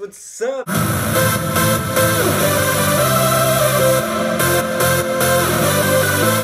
what's up?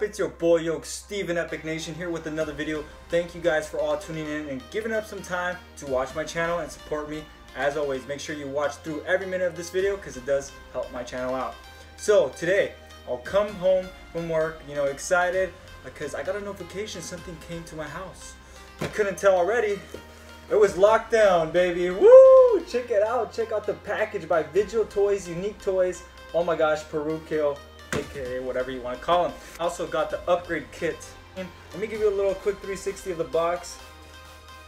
It's your boy Yoke Steven Epic Nation here with another video. Thank you guys for all tuning in and giving up some time to watch my channel and support me. As always, make sure you watch through every minute of this video because it does help my channel out. So today, I'll come home from work, you know, excited because I got a notification something came to my house. I couldn't tell already. It was Lockdown, baby. Woo! Check it out. Check out the package by Visual Toys, Unique Toys. Oh my gosh, Peru Kill, aka whatever you want to call him. Also got the upgrade kit. Let me give you a little quick 360 of the box.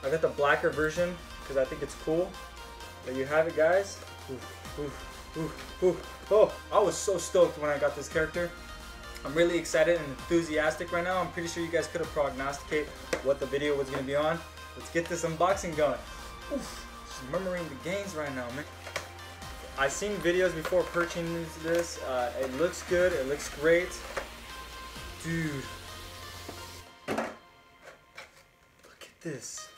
I got the blacker version because I think it's cool. There you have it, guys. Oh, I was so stoked when I got this character. I'm really excited and enthusiastic right now. I'm pretty sure you guys could have prognosticated what the video was going to be on. Let's get this unboxing going. Remembering the games right now, man. I've seen videos before purchasing this. Uh, it looks good. It looks great. Dude. Look at this.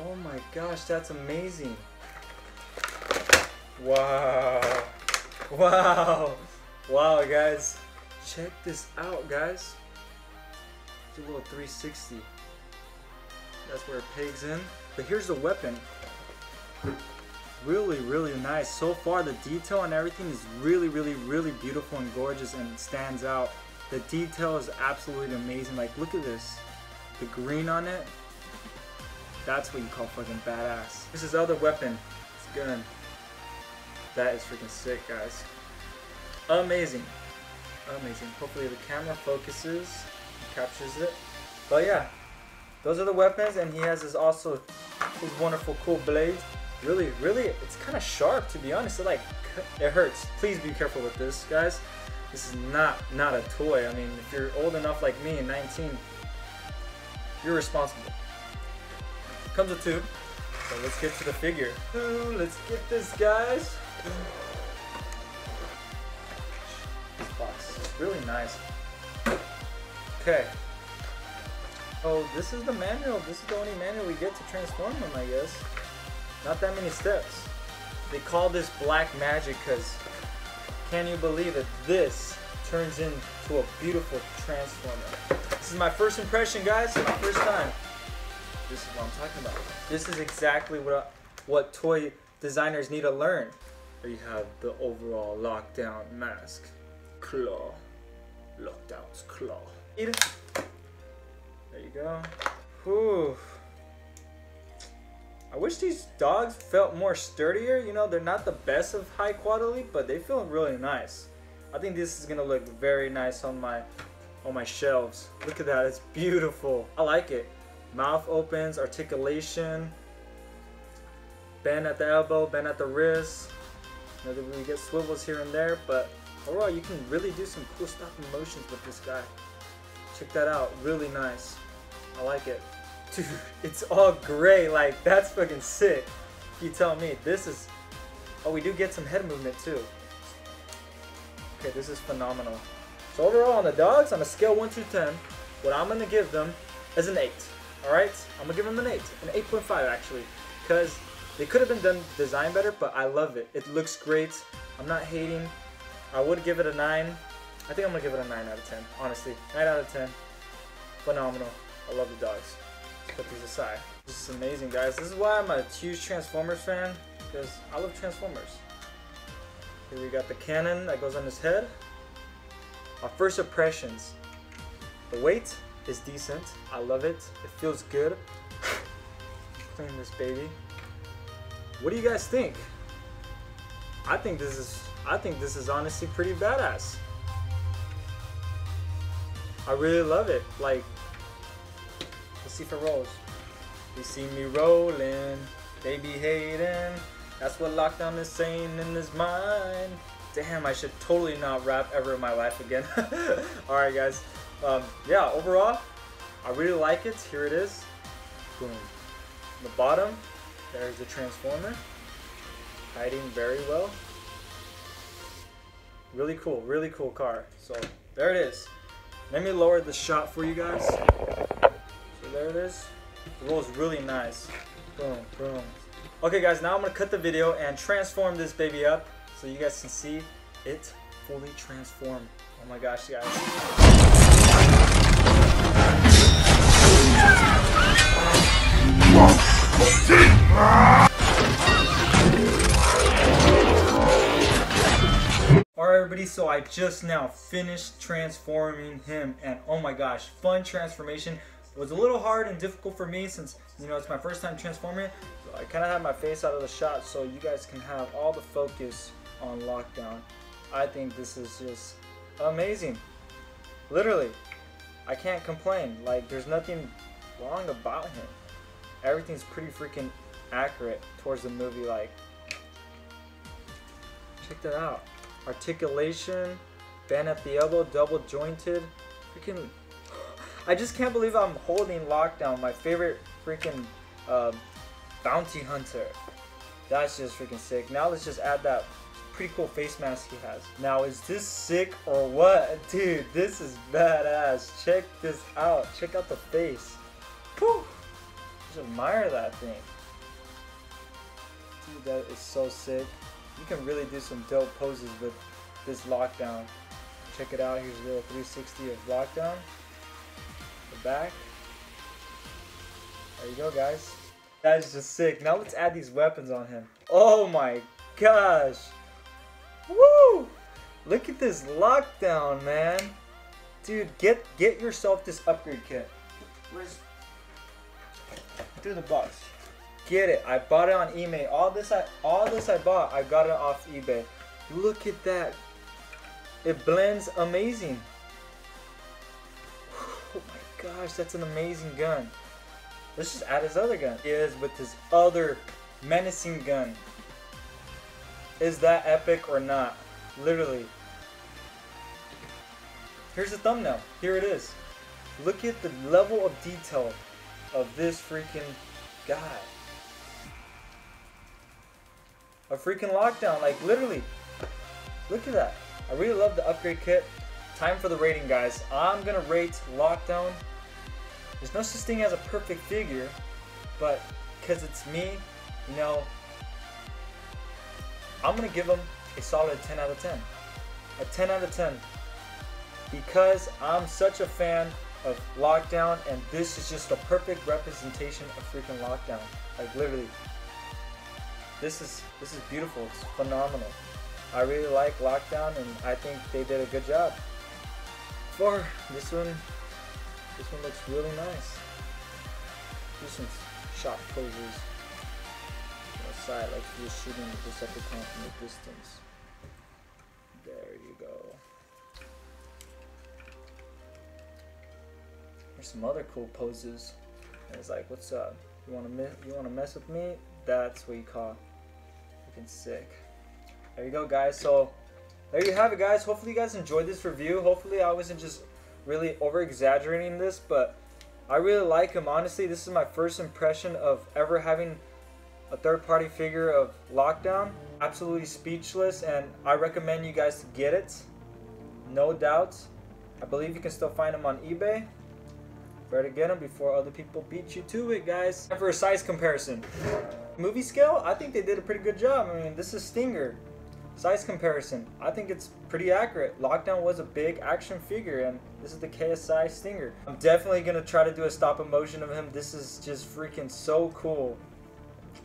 Oh my gosh, that's amazing. Wow. Wow. Wow, guys. Check this out, guys. It's a little 360. That's where it pegs in. But here's the weapon. Really, really nice. So far, the detail and everything is really, really, really beautiful and gorgeous and stands out. The detail is absolutely amazing. Like, look at this. The green on it. That's what you call fucking badass. This is other weapon. It's gun. That is freaking sick, guys. Amazing. Amazing. Hopefully the camera focuses, captures it. But yeah, those are the weapons, and he has his also his wonderful cool blade. Really, really, it's kind of sharp to be honest. It like it hurts. Please be careful with this, guys. This is not not a toy. I mean, if you're old enough like me, 19, you're responsible. Comes with tube. So let's get to the figure. Ooh, let's get this, guys. This box is really nice. Okay. Oh, this is the manual. This is the only manual we get to transform them, I guess. Not that many steps. They call this black magic because can you believe it? This turns into a beautiful transformer. This is my first impression, guys. My first time. This is what I'm talking about. This is exactly what what toy designers need to learn. You have the overall lockdown mask. Claw. Lockdown's claw. There you go. Whew. I wish these dogs felt more sturdier. You know, they're not the best of high quality, but they feel really nice. I think this is gonna look very nice on my on my shelves. Look at that, it's beautiful. I like it. Mouth opens, articulation, bend at the elbow, bend at the wrist. Maybe we get swivels here and there, but overall you can really do some cool stop motions with this guy. Check that out, really nice. I like it. Dude, it's all gray, like that's fucking sick. You tell me, this is, oh we do get some head movement too. Okay, this is phenomenal. So overall on the dogs, on a scale 1 to 10, what I'm gonna give them is an 8. Alright? I'm gonna give them an 8. An 8.5 actually. Because they could have been done designed better, but I love it. It looks great. I'm not hating. I would give it a 9. I think I'm gonna give it a 9 out of 10. Honestly. 9 out of 10. Phenomenal. I love the dogs. Put these aside. This is amazing guys. This is why I'm a huge Transformers fan. Because I love Transformers. Here we got the cannon that goes on his head. Our first impressions. The weight is decent. I love it. It feels good. Clean this baby. What do you guys think? I think this is I think this is honestly pretty badass. I really love it. Like see if it rolls. You see me rolling, baby hating. That's what lockdown is saying in his mind. Damn, I should totally not rap ever in my life again. Alright guys. Um, yeah, overall, I really like it. Here it is. Boom. the bottom, there's the transformer. Hiding very well. Really cool, really cool car. So there it is. Let me lower the shot for you guys. There it is. The roll really nice. Boom, boom. Okay guys, now I'm gonna cut the video and transform this baby up so you guys can see it fully transformed. Oh my gosh, guys. Alright everybody, so I just now finished transforming him and oh my gosh, fun transformation. It was a little hard and difficult for me since, you know, it's my first time transforming. I kind of had my face out of the shot so you guys can have all the focus on lockdown. I think this is just amazing. Literally, I can't complain. Like, there's nothing wrong about him. Everything's pretty freaking accurate towards the movie. Like, check that out. Articulation, bend at the elbow, double jointed. Freaking I just can't believe I'm holding Lockdown, my favorite freaking uh, bounty hunter. That's just freaking sick. Now let's just add that pretty cool face mask he has. Now is this sick or what? Dude, this is badass. Check this out. Check out the face. Whew. Just admire that thing. Dude, that is so sick. You can really do some dope poses with this lockdown. Check it out. Here's a little 360 of lockdown back. There you go, guys. That is just sick. Now let's add these weapons on him. Oh my gosh. Woo! Look at this lockdown, man. Dude, get get yourself this upgrade kit. Where's through the box? Get it. I bought it on eBay. All this I all this I bought, I got it off eBay. Look at that. It blends amazing gosh, that's an amazing gun. Let's just add his other gun. He is with his other menacing gun. Is that epic or not? Literally. Here's the thumbnail. Here it is. Look at the level of detail of this freaking guy. A freaking lockdown, like literally. Look at that. I really love the upgrade kit. Time for the rating, guys. I'm gonna rate Lockdown there's no such thing as a perfect figure, but because it's me, you know, I'm to give him a solid 10 out of 10. A 10 out of 10. Because I'm such a fan of Lockdown, and this is just a perfect representation of freaking Lockdown. Like literally, this is this is beautiful. It's phenomenal. I really like Lockdown, and I think they did a good job. For this one, this one looks really nice. Do shot poses on the side like you're shooting the Decepticon from a distance. There you go. There's some other cool poses. And it's like, what's up? You wanna you wanna mess with me? That's what you call looking sick. There you go, guys. So there you have it, guys. Hopefully, you guys enjoyed this review. Hopefully, I wasn't just really over exaggerating this, but I really like him. Honestly, this is my first impression of ever having a third party figure of Lockdown. Absolutely speechless, and I recommend you guys to get it. No doubts. I believe you can still find them on eBay. Better get them before other people beat you to it, guys. And for a size comparison, movie scale, I think they did a pretty good job. I mean, this is Stinger. Size comparison, I think it's pretty accurate. Lockdown was a big action figure and this is the KSI Stinger. I'm definitely to try to do a stop motion of him. This is just freaking so cool.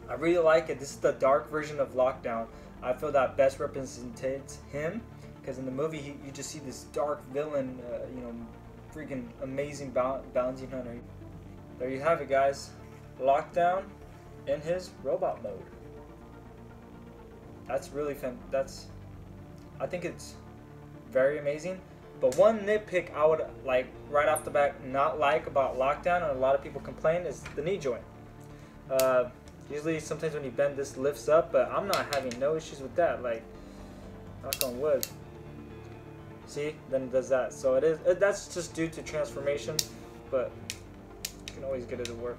I really like it. This is the dark version of Lockdown. I feel that best represents him because in the movie he, you just see this dark villain, uh, you know, freaking amazing bounty hunter. There you have it guys. Lockdown in his robot mode that's really fun. That's I think it's very amazing. But one nitpick I would like right off the bat not like about lockdown, and a lot of people complain, is the knee joint. Uh, usually, sometimes when you bend, this lifts up, but I'm not having no issues with that. Like, knock on wood. See, then it does that. So it is. It, that's just due to transformation, but you can always get it to work.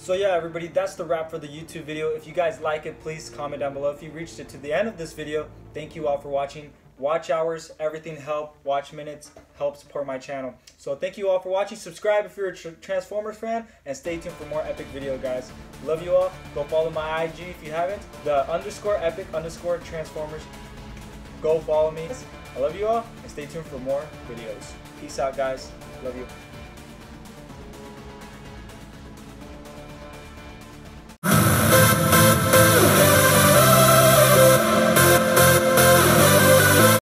So yeah, everybody, that's the wrap for the YouTube video. If you guys like it, please comment down below. If you reached it to the end of this video, thank you all for watching. watch hours, everything help. Watch minutes help support my channel. So thank you all for watching. Subscribe if you're a Tr- Transformers fan, and stay tuned for more epic video, guys. Love you all. Go follow my IG if you haven't. The underscore epic underscore Transformers. Go follow me. I love you all, and stay tuned for more videos. Peace out, guys. Love you.